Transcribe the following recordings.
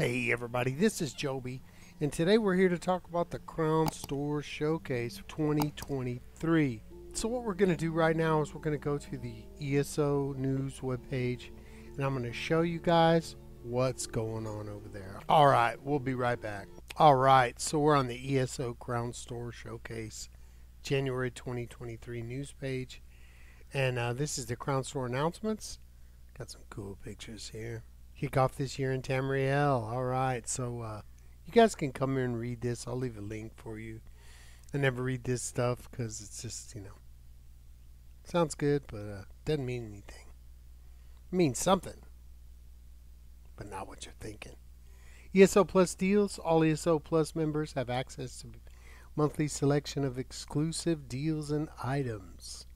Hey everybody, this is Joby, and today we're here to talk about the Crown Store Showcase 2023. So what we're going to do right now is we're going to go to the ESO News webpage, and I'm going to show you guys what's going on over there. All right, we'll be right back. All right, so we're on the ESO Crown Store Showcase January 2023 news page, and uh, this is the Crown Store announcements. Got some cool pictures here kick off this year in Tamriel. All right, so uh, you guys can come here and read this. I'll leave a link for you. I never read this stuff because it's just you know sounds good, but uh, doesn't mean anything. It means something, but not what you're thinking. ESO Plus deals. All ESO Plus members have access to monthly selection of exclusive deals and items.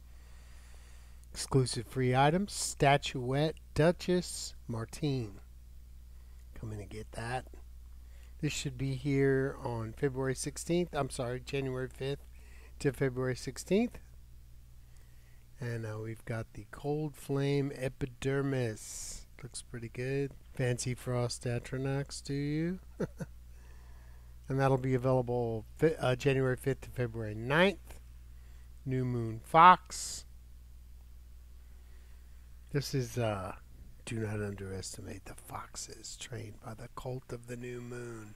Exclusive free items, Statuette Duchess Martine. Come in and get that. This should be here on February 16th. I'm sorry, January 5th to February 16th. And uh, we've got the Cold Flame Epidermis. Looks pretty good. Fancy Frost Atronach, do you? and that'll be available uh, January 5th to February 9th. New Moon Fox. This is, uh, do not underestimate the foxes trained by the cult of the new moon.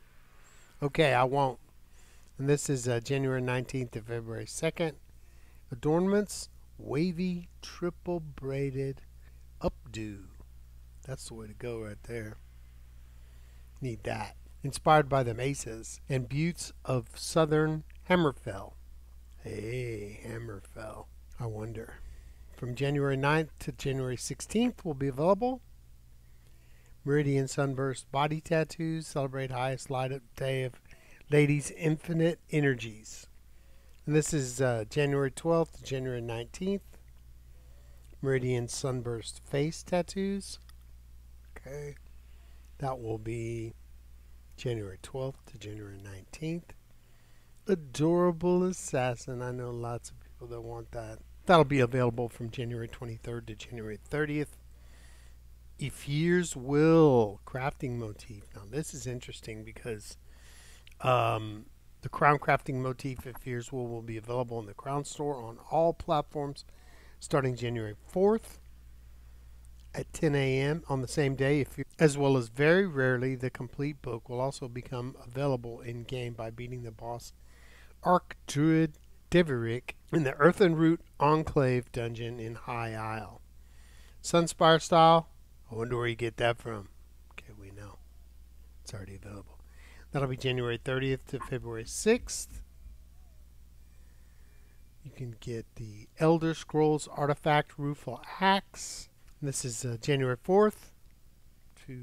Okay, I won't. And this is uh, January 19th to February 2nd. Adornments, wavy, triple braided updo. That's the way to go right there. Need that. Inspired by the mesas and buttes of southern Hammerfell. Hey, Hammerfell. I wonder from January 9th to January 16th will be available. Meridian Sunburst Body Tattoos celebrate highest light up day of Ladies Infinite Energies. And this is uh, January 12th to January 19th. Meridian Sunburst Face Tattoos. Okay. That will be January 12th to January 19th. Adorable Assassin. I know lots of people that want that. That'll be available from January 23rd to January 30th. Y'ffre's Will crafting motif. Now, this is interesting because um, the crown crafting motif Y'ffre's Will will be available in the Crown Store on all platforms starting January 4th at 10 a.m. on the same day, as well as very rarely the complete book will also become available in game by beating the boss Arc Druid Devyric in the Earthen Root Enclave dungeon in High Isle. Sunspire style, I wonder where you get that from. Okay, we know. It's already available. That'll be January 30th to February 6th. You can get the Elder Scrolls Artifact Rueful Axe. This is uh, January 4th to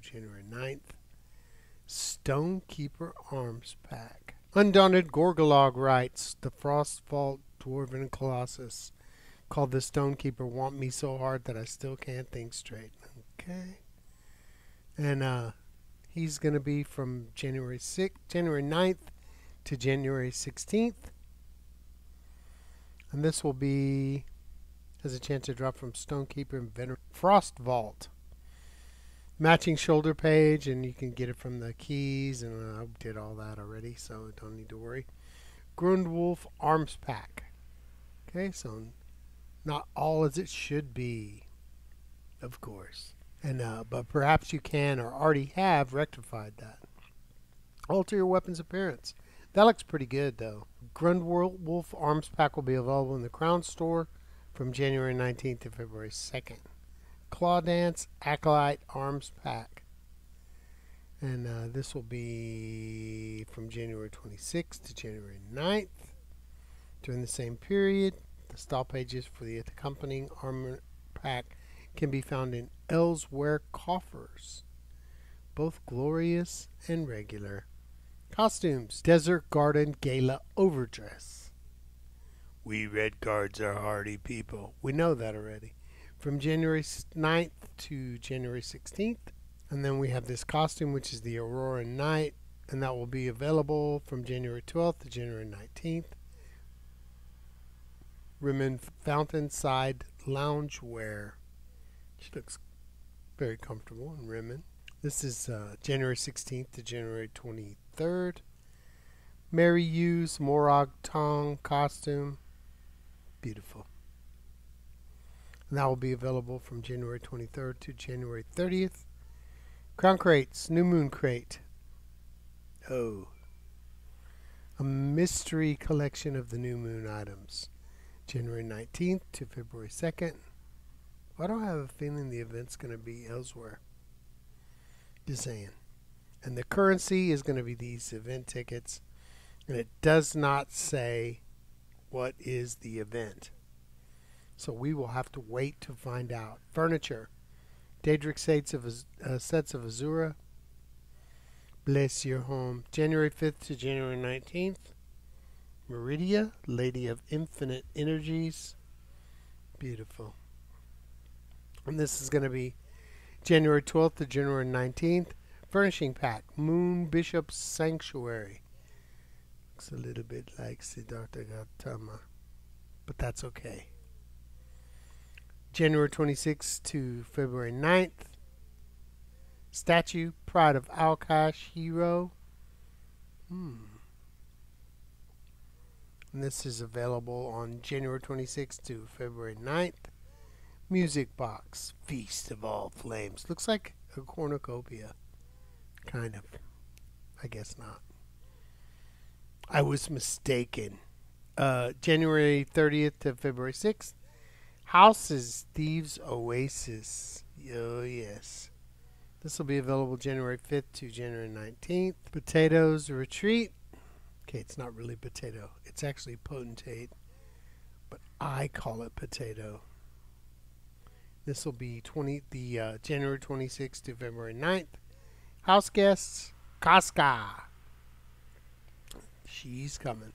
January 9th. Stonekeeper Arms Pack. Undaunted Gorgolog writes, The Frostvault Dwarven Colossus called the Stonekeeper want me so hard that I still can't think straight. Okay. And uh, he's going to be from January 6th, January 9th to January 16th. And this will be has a chance to drop from Stonekeeper and Vener Frost Vault matching shoulder page and you can get it from the keys and I did all that already so don't need to worry. Grundwulf arms pack. Okay so not all as it should be of course. And uh, but perhaps you can or already have rectified that. Alter your weapon's appearance. That looks pretty good though. Grundwulf arms pack will be available in the crown store from January 19th to February 2nd Claw Dance Acolyte Arms Pack. And uh, this will be from January 26th to January 9th. During the same period, the style pages for the accompanying armor pack can be found in Elsweyr coffers, both glorious and regular. Costumes Desert Garden Gala Overdress. We Red Guards are hardy people. We know that already from January 9th to January 16th. And then we have this costume, which is the Aurora Night, and that will be available from January 12th to January 19th. Rimmen Fountain Side Loungewear. She looks very comfortable in Rimmen. This is uh, January 16th to January 23rd. Mary Yu's Morag Tong costume. Beautiful. And that will be available from January 23rd to January 30th. Crown Crates, New Moon Crate. Oh. A mystery collection of the New Moon items. January 19th to February 2nd. Why do I have a feeling the event's going to be elsewhere? Just saying. And the currency is going to be these event tickets. And it does not say what is the event. So we will have to wait to find out. Furniture. Daedric sets of, uh, sets of Azura. Bless your home. January 5th to January 19th. Meridia, Lady of Infinite Energies. Beautiful. And this is going to be January 12th to January 19th. Furnishing pack, Moon Bishop's Sanctuary. Looks a little bit like Siddhartha Gautama, but that's okay. January 26th to February 9th. Statue, Pride of Alkosh Hero. Hmm. And this is available on January 26th to February 9th. Music Box, Feast of All Flames. Looks like a cornucopia. Kind of. I guess not. I was mistaken. Uh, January 30th to February 6th. Houses Thieves Oasis. Oh, yes. This will be available January 5th to January 19th. Potatoes Retreat. Okay, it's not really potato. It's actually potentate. But I call it potato. This will be 20 the uh, January 26th to February 9th. House guests, Casca. She's coming.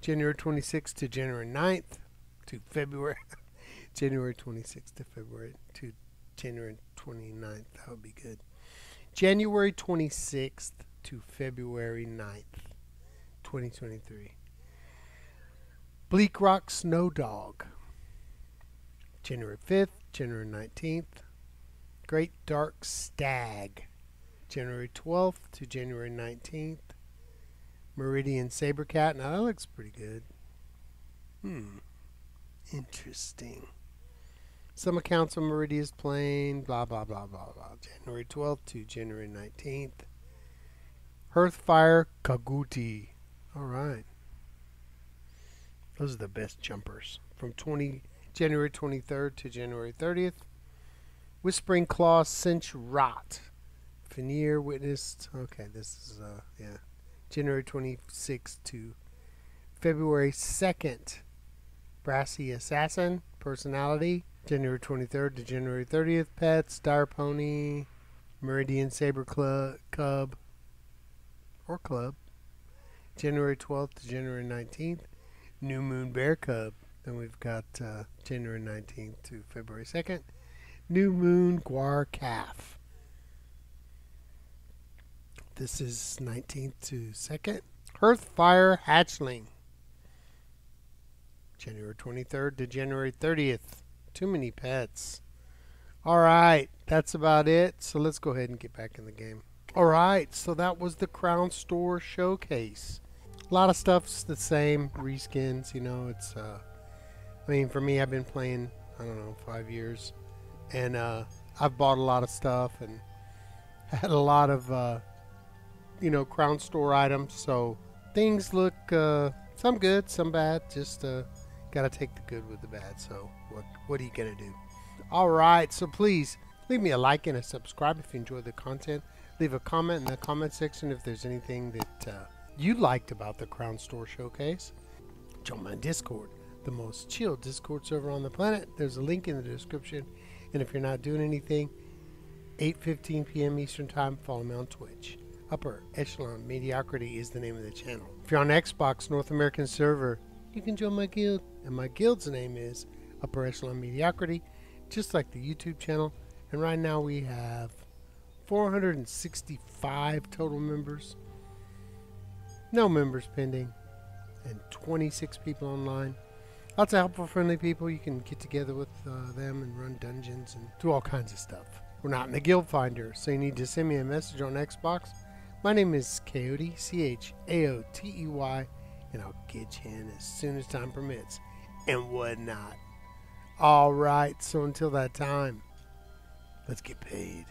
January 26th to January 9th to February January 26th to February to January 29th. That would be good. January 26th to February 9th, 2023. Bleak Rock Snow Dog. January 5th January 19th. Great Dark Stag, January 12th to January 19th. Meridian Sabercat. Now that looks pretty good. Hmm. Interesting. Some accounts of Meridia's plane, blah, blah, blah, blah, blah. January 12th to January 19th. Hearthfire Kaguti. All right. Those are the best jumpers. From 20 January 23rd to January 30th. Whispering Claw Senche-Raht. Veneer witnessed. Okay, this is, uh, yeah. January 26th to February 2nd. Brassy Assassin. Personality. January 23rd to January 30th. Pets. Star Pony. Meridian Saber Club, Cub. Or Club. January 12th to January 19th. New Moon Bear Cub. Then we've got uh, January 19th to February 2nd. New Moon Guar Calf. This is 19th to 2nd. Hearthfire Hatchling. January 23rd to January 30th. Too many pets. Alright, that's about it. So let's go ahead and get back in the game. Alright, so that was the Crown Store Showcase. A lot of stuff's the same. Reskins, you know, it's uh, I mean, for me, I've been playing, I don't know, five years. And uh, I've bought a lot of stuff and had a lot of, uh, you know, Crown Store items. So things look, uh, some good, some bad. Just uh, got to take the good with the bad. So what, what are you going to do? All right. So please leave me a like and a subscribe if you enjoy the content. Leave a comment in the comment section if there's anything that uh, you liked about the Crown Store Showcase. Join my Discord the most chill Discord server on the planet. There's a link in the description. And if you're not doing anything, 8:15 p.m. Eastern Time, follow me on Twitch. Upper Echelon Mediocrity is the name of the channel. If you're on Xbox North American server, you can join my guild, and my guild's name is Upper Echelon Mediocrity, just like the YouTube channel. And right now we have 465 total members. No members pending, and 26 people online. Lots of helpful, friendly people. You can get together with uh, them and run dungeons and do all kinds of stuff. We're not in the guild finder, so you need to send me a message on Xbox. My name is Coyote, C H A O T E Y, and I'll get you in as soon as time permits and whatnot. All right, so until that time, let's get paid.